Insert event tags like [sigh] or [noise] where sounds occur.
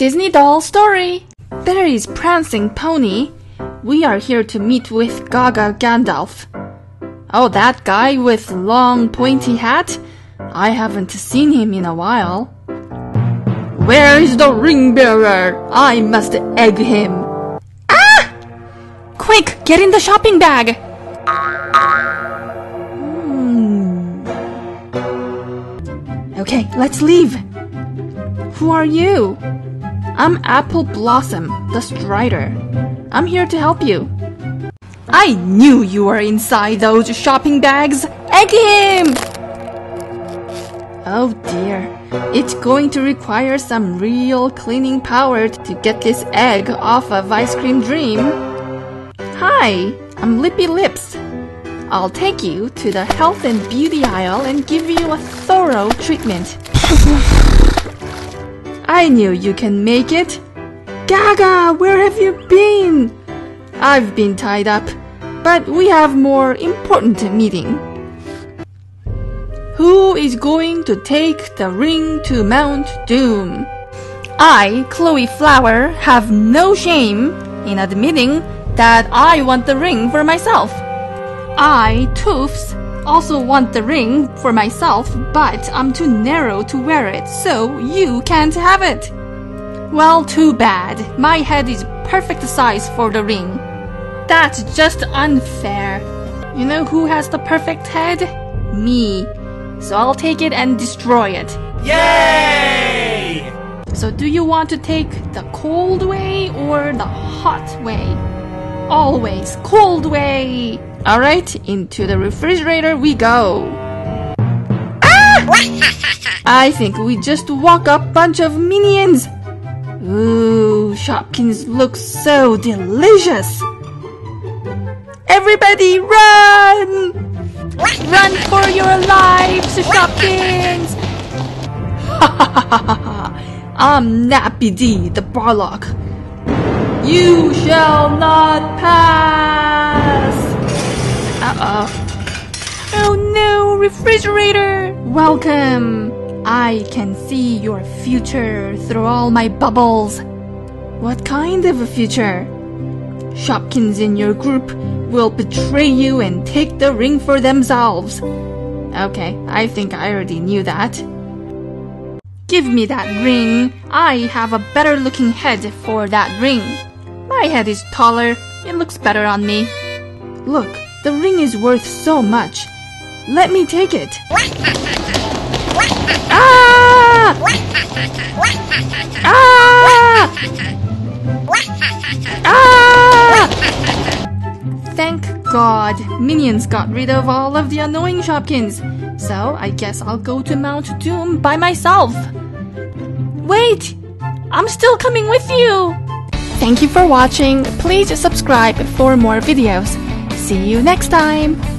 Disney doll story. There is prancing pony. We are here to meet with Gaga Gandalf. Oh, that guy with long pointy hat? I haven't seen him in a while. Where is the ring bearer? I must egg him. Ah! Quick, get in the shopping bag. Hmm. Okay, let's leave. Who are you? I'm Apple Blossom, the Strider. I'm here to help you. I knew you were inside those shopping bags. Egg him! Oh dear. It's going to require some real cleaning power to get this egg off of Ice Cream Dream. Hi, I'm Lippy Lips. I'll take you to the health and beauty aisle and give you a thorough treatment. [laughs] I knew you can make it. Gaga, where have you been? I've been tied up, but we have more important meeting. Who is going to take the ring to Mount Doom? I, Chloe Flower, have no shame in admitting that I want the ring for myself. I, Toofs, also want the ring for myself, but I'm too narrow to wear it, so you can't have it. Well, too bad. My head is perfect size for the ring. That's just unfair. You know who has the perfect head? Me. So I'll take it and destroy it. Yay! So do you want to take the cold way or the hot way? Always cold way. Alright, into the refrigerator we go. Ah! I think we just walk up bunch of minions. Ooh, Shopkins looks so delicious. Everybody run! Run for your lives, Shopkins! [laughs] I'm Nappy D, the Balrog. You shall not refrigerator! Welcome! I can see your future through all my bubbles. What kind of a future? Shopkins in your group will betray you and take the ring for themselves. Okay, I think I already knew that. Give me that ring. I have a better looking head for that ring. My head is taller. It looks better on me. Look, the ring is worth so much. Let me take it. [laughs] Ah! Ah! Ah! Thank God, minions got rid of all of the annoying Shopkins. So I guess I'll go to Mount Doom by myself. Wait! I'm still coming with you! Thank you for watching. Please subscribe for more videos. See you next time!